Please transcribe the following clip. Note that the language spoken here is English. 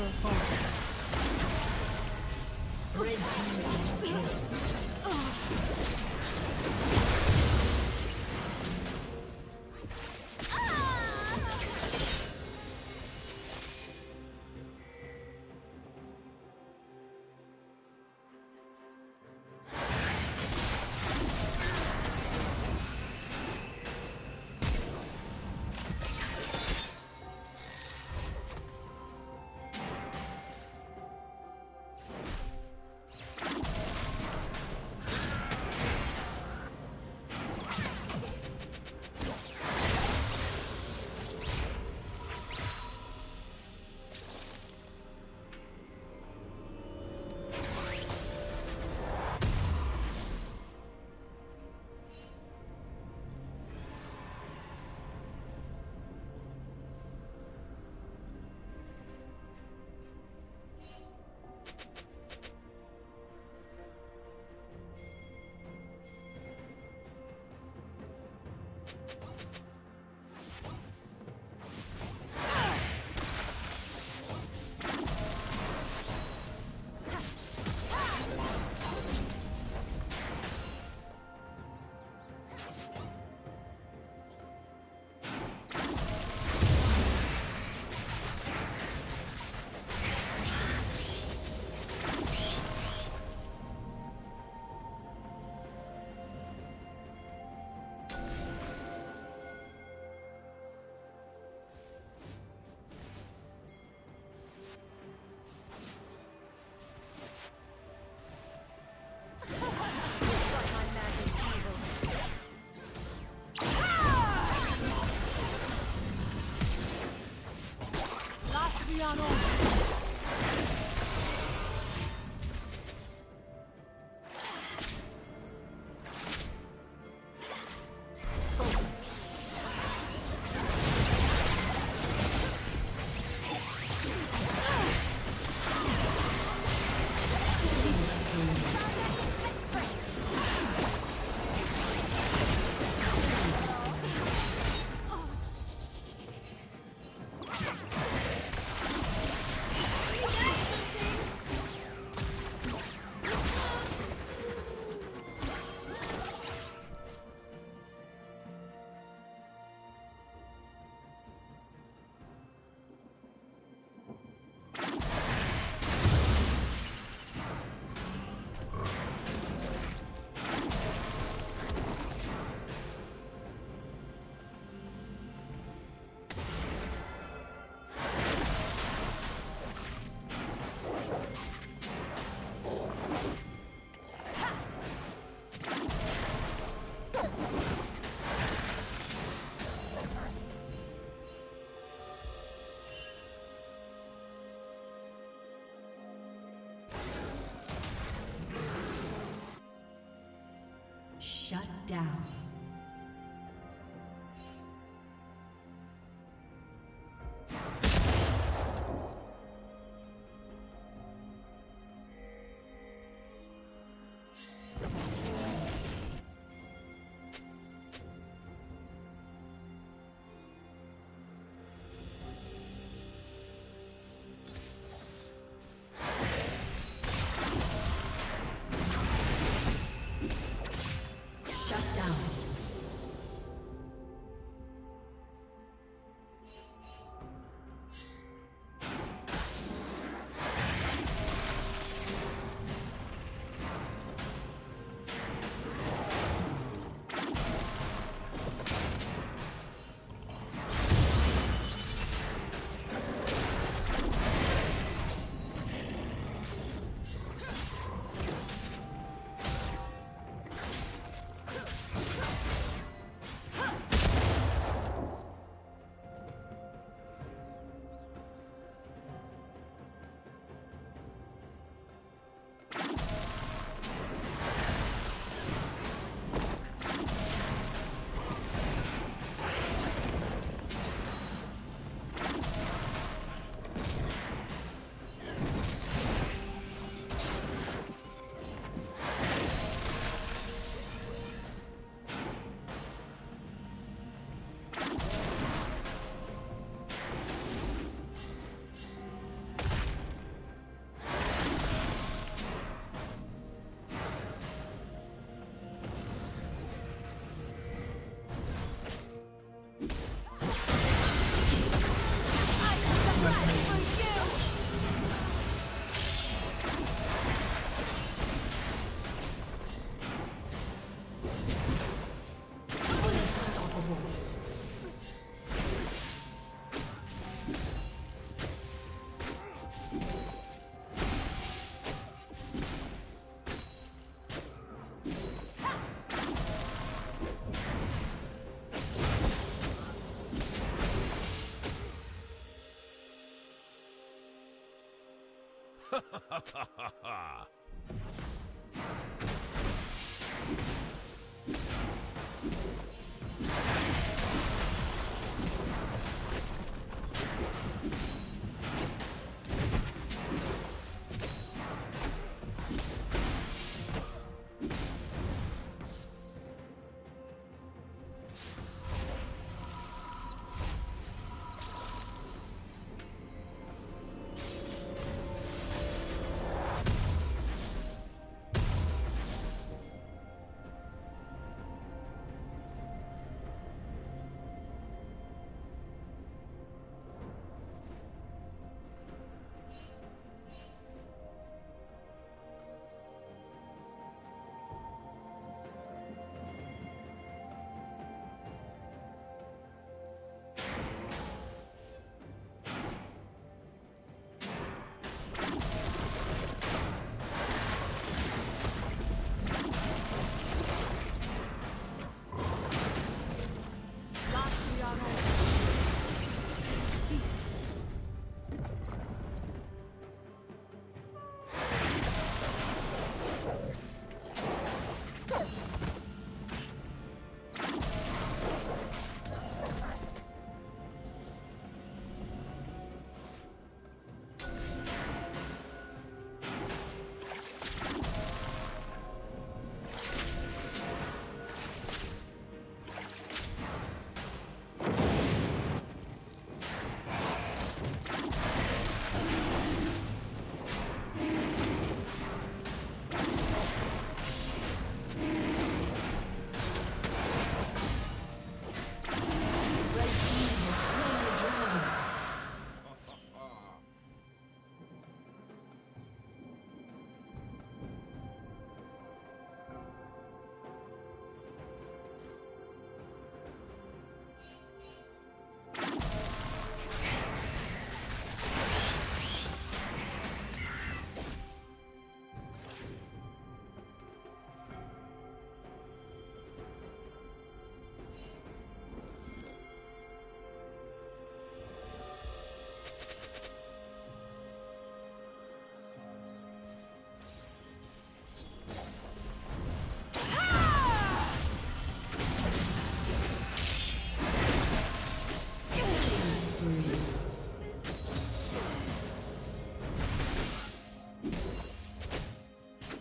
Never down on Shut down. ha ha ha ha!